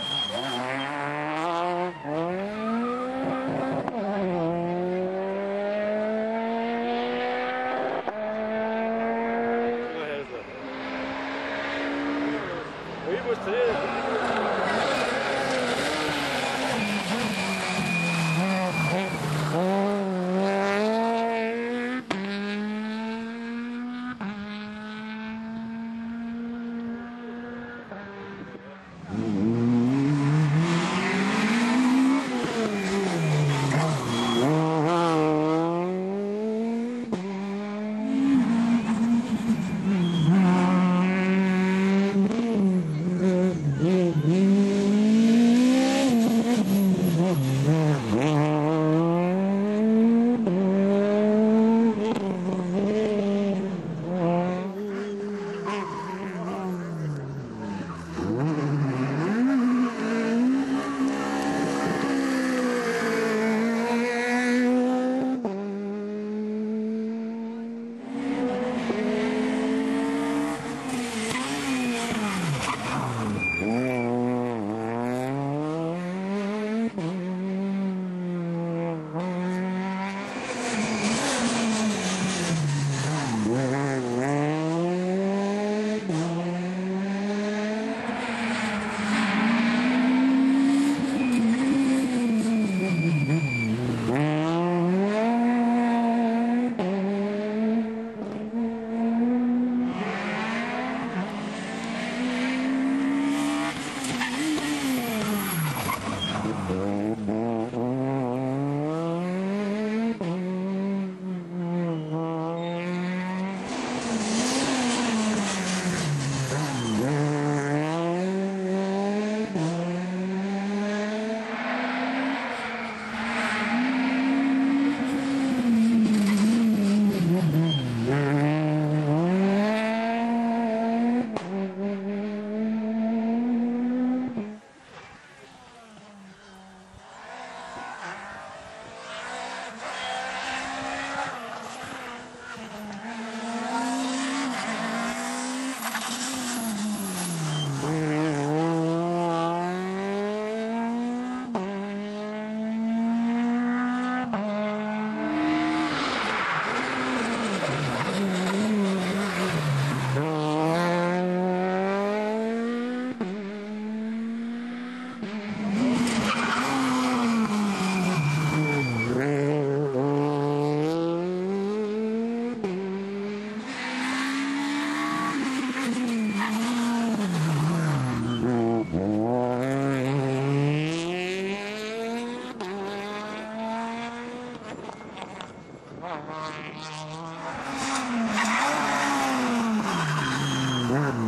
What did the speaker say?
Oh, sad